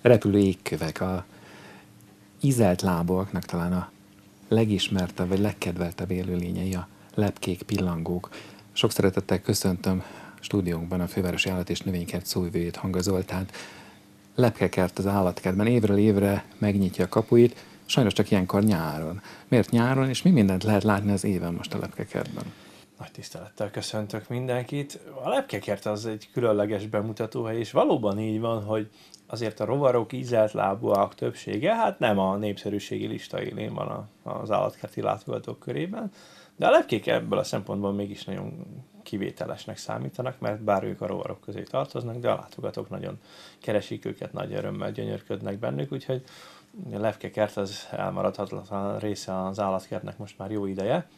repülő égkövek, a ízelt láboknak talán a legismertebb vagy legkedveltebb élőlényei a lepkék, pillangók. Sok szeretettel köszöntöm stúdiónkban a Fővárosi Állat és Növénykert szóvivőjét Hanga Zoltánt. Lepkekert az állatkertben évről évre megnyitja a kapuit, sajnos csak ilyenkor nyáron. Miért nyáron, és mi mindent lehet látni az éven most a lepkekertben? Nagy tisztelettel köszöntök mindenkit. A lepkekert az egy különleges bemutatóhely, és valóban így van, hogy azért a rovarok ízelt lábúak többsége, hát nem a népszerűségi lista élén van az állatkerti látogatók körében, de a lepkék ebből a szempontból mégis nagyon kivételesnek számítanak, mert bár ők a rovarok közé tartoznak, de a látogatók nagyon keresik őket, nagy örömmel gyönyörködnek bennük, úgyhogy a lepkekert az elmaradhatatlan része az állatkertnek most már jó ideje,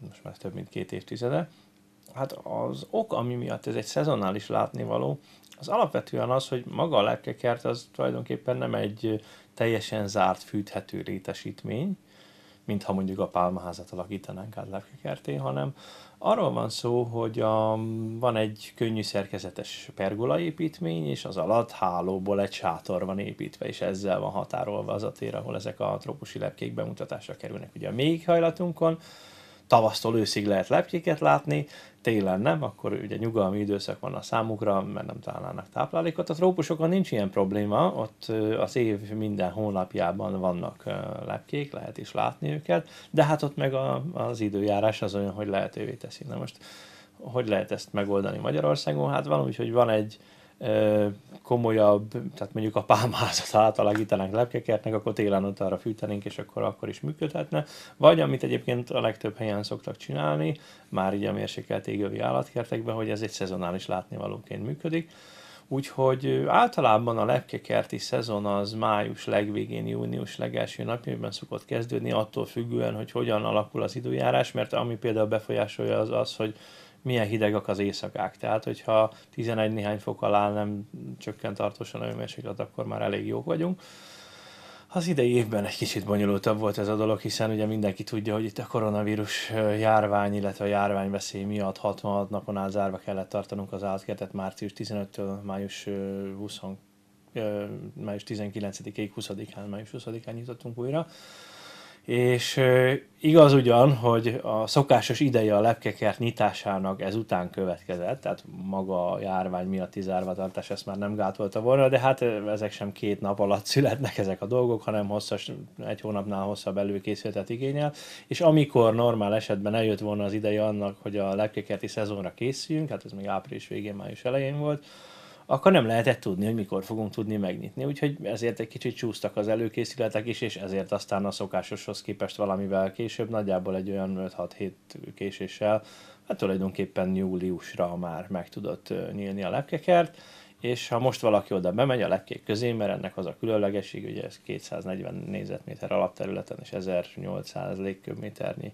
most már több mint két évtizede. Hát az ok, ami miatt ez egy szezonális látnivaló, az alapvetően az, hogy maga a lepkekert az tulajdonképpen nem egy teljesen zárt, fűthető létesítmény, mintha mondjuk a pálmaházat alakítanánk át lepkekerté, hanem arról van szó, hogy a, van egy könnyű szerkezetes pergolaépítmény, és az alatt hálóból egy sátor van építve, és ezzel van határolva az a tér, ahol ezek a trópusi lepkék bemutatásra kerülnek. Ugye a méghajlatunkon tavasztól őszig lehet lepkéket látni, télen nem, akkor ugye nyugalmi időszak van a számukra, mert nem találnának táplálékot. A trópusokon nincs ilyen probléma, ott az év minden hónapjában vannak lepkék, lehet is látni őket, de hát ott meg a, az időjárás az olyan, hogy lehetővé teszi. Na most, hogy lehet ezt megoldani Magyarországon? Hát van úgy, hogy van egy komolyabb, tehát mondjuk a pálmázat átalakítanánk lepkekertnek, akkor télen ott arra fűtenénk, és akkor, akkor is működhetne. Vagy amit egyébként a legtöbb helyen szoktak csinálni, már így a mérsékelt égővi állatkertekben, hogy ez egy szezonális látnivalóként működik. Úgyhogy általában a lepkekerti szezon az május legvégén, június legelső napjában szokott kezdődni, attól függően, hogy hogyan alakul az időjárás, mert ami például befolyásolja az az, hogy milyen hidegek az éjszakák. Tehát, hogyha 11 néhány fok alá nem csökkent tartósan a hőmérséklet, akkor már elég jók vagyunk. Az idei évben egy kicsit bonyolultabb volt ez a dolog, hiszen ugye mindenki tudja, hogy itt a koronavírus járvány, illetve a járványveszély miatt 66 napon át zárva kellett tartanunk az állatkertet március 15-től május 20 május 19-ig, 20-án, május 20-án nyitottunk újra és igaz ugyan, hogy a szokásos ideje a lepkekert nyitásának ezután következett, tehát maga a járvány miatti zárvatartás ezt már nem gátolta volna, de hát ezek sem két nap alatt születnek ezek a dolgok, hanem hosszas, egy hónapnál hosszabb előkészületet igényel, és amikor normál esetben eljött volna az ideje annak, hogy a lepkekerti szezonra készüljünk, hát ez még április végén, május elején volt, akkor nem lehetett tudni, hogy mikor fogunk tudni megnyitni. Úgyhogy ezért egy kicsit csúsztak az előkészületek is, és ezért aztán a szokásoshoz képest valamivel később, nagyjából egy olyan 5-6 hét késéssel, hát tulajdonképpen júliusra már meg tudott nyílni a lepkekert, és ha most valaki oda bemegy a lepkék közé, mert ennek az a különlegesség, ugye ez 240 négyzetméter alapterületen és 1800 légköbméternyi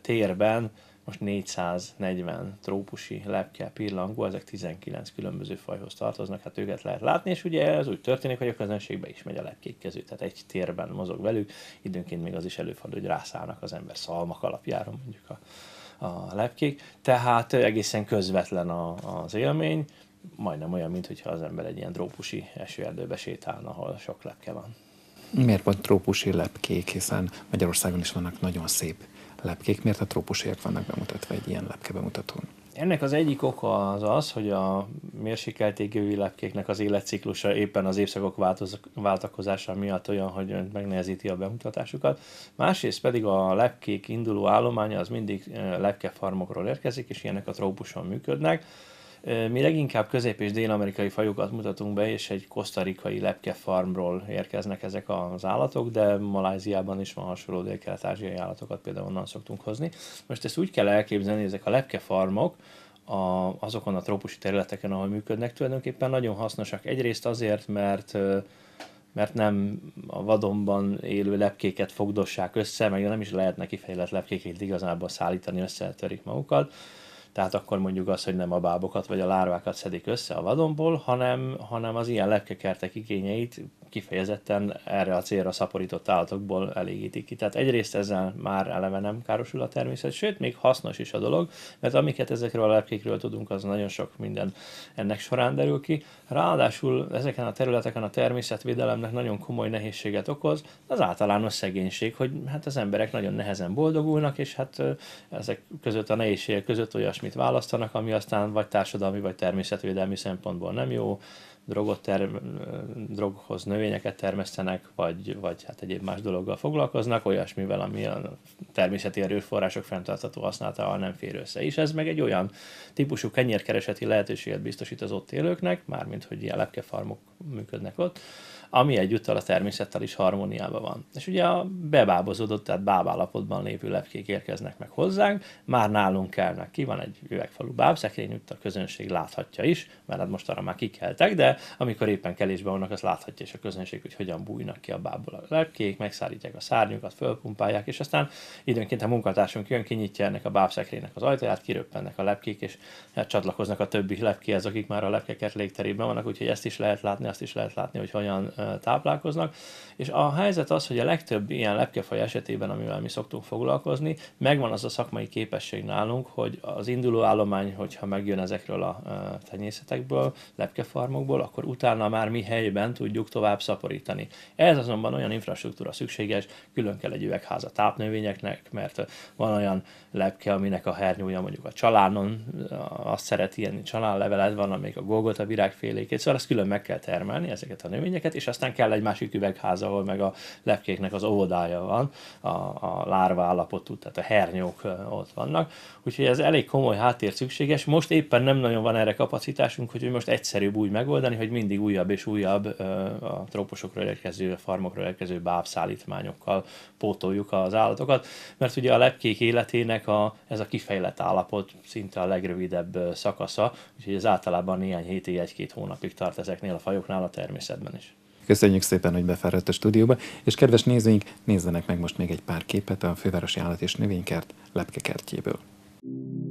térben most 440 trópusi lepke, pillangó, ezek 19 különböző fajhoz tartoznak, hát őket lehet látni, és ugye ez úgy történik, hogy a közönségbe is megy a lepkék közül, tehát egy térben mozog velük, időnként még az is előfordul, hogy rászállnak az ember szalmak alapjára mondjuk a, a lepkék, tehát egészen közvetlen a, az élmény, majdnem olyan, mintha az ember egy ilyen trópusi esőerdőbe sétálna, ahol sok lepke van. Miért van trópusi lepkék, hiszen Magyarországon is vannak nagyon szép lepkék, miért a trópusiak vannak bemutatva egy ilyen lepke bemutatón? Ennek az egyik oka az az, hogy a mérsékelt égővi lepkéknek az életciklusa éppen az évszakok váltakozása miatt olyan, hogy megnehezíti a bemutatásukat. Másrészt pedig a lepkék induló állománya az mindig eh, lepkefarmokról érkezik, és ilyenek a trópuson működnek mi leginkább közép- és dél-amerikai fajokat mutatunk be, és egy kosztarikai lepke farmról érkeznek ezek az állatok, de Maláziában is van hasonló dél-kelet-ázsiai állatokat, például onnan szoktunk hozni. Most ezt úgy kell elképzelni, ezek a lepke farmok, a, azokon a trópusi területeken, ahol működnek, tulajdonképpen nagyon hasznosak. Egyrészt azért, mert mert nem a vadonban élő lepkéket fogdossák össze, meg nem is lehet neki fejlett lepkéket igazából szállítani, összetörik magukat Tehát akkor mondjuk az, hogy nem a bábokat vagy a lárvákat szedik össze a vadonból, hanem, hanem az ilyen lepkekertek igényeit kifejezetten erre a célra szaporított állatokból elégítik ki. Tehát egyrészt ezzel már eleve nem károsul a természet, sőt, még hasznos is a dolog, mert amiket ezekről a lepkékről tudunk, az nagyon sok minden ennek során derül ki. Ráadásul ezeken a területeken a természetvédelemnek nagyon komoly nehézséget okoz, az általános szegénység, hogy hát az emberek nagyon nehezen boldogulnak, és hát ezek között a nehézségek között olyasmit választanak, ami aztán vagy társadalmi, vagy természetvédelmi szempontból nem jó, drogot ter, droghoz növényeket termesztenek, vagy, vagy hát egyéb más dologgal foglalkoznak, olyasmivel, ami a természeti erőforrások fenntartható használatával nem fér össze. És ez meg egy olyan típusú kenyérkereseti lehetőséget biztosít az ott élőknek, mármint hogy ilyen lepkefarmok működnek ott, ami egyúttal a természettel is harmóniában van. És ugye a bebábozódott, tehát bábállapotban lévő lepkék érkeznek meg hozzánk, már nálunk kelnek ki, van egy üvegfalú bábszekrény, itt a közönség láthatja is, mert hát most arra már kikeltek, de amikor éppen kelésben vannak, azt láthatja is a közönség, hogy hogyan bújnak ki a bából a lepkék, megszállítják a szárnyukat, fölpumpálják, és aztán időnként a munkatársunk jön, kinyitja ennek a bábszekrénynek az ajtaját, kiröppennek a lepkék, és hát csatlakoznak a többi lepkéhez, akik már a lepkeket légterében vannak, úgyhogy ezt is lehet látni, azt is lehet látni, hogy hogyan táplálkoznak. És a helyzet az, hogy a legtöbb ilyen lepkefaj esetében, amivel mi szoktunk foglalkozni, megvan az a szakmai képesség nálunk, hogy az induló állomány, hogyha megjön ezekről a tenyészetekből, lepkefarmokból, akkor utána már mi helyben tudjuk tovább szaporítani. Ez azonban olyan infrastruktúra szükséges, külön kell egy üvegház a tápnövényeknek, mert van olyan lepke, aminek a hernyója mondjuk a csalánon, azt szereti ilyen csalánlevelet van, amelyik a golgota virágfélékét, szóval ezt külön meg kell termelni, ezeket a növényeket, és aztán kell egy másik üvegház, ahol meg a lepkéknek az óvodája van, a, a lárva állapotú, tehát a hernyók ott vannak. Úgyhogy ez elég komoly háttér szükséges. Most éppen nem nagyon van erre kapacitásunk, hogy most egyszerűbb úgy megoldani, hogy mindig újabb és újabb a trópusokról érkező, farmokról érkező bábszállítmányokkal pótoljuk az állatokat, mert ugye a lepkék életének a, ez a kifejlett állapot szinte a legrövidebb szakasza, úgyhogy ez általában néhány hétig, egy-két hónapig tart ezeknél a fajoknál a természetben is. Köszönjük szépen, hogy befáradt a stúdióba, és kedves nézőink, nézzenek meg most még egy pár képet a Fővárosi Állat és Növénykert lepkekertjéből. thank you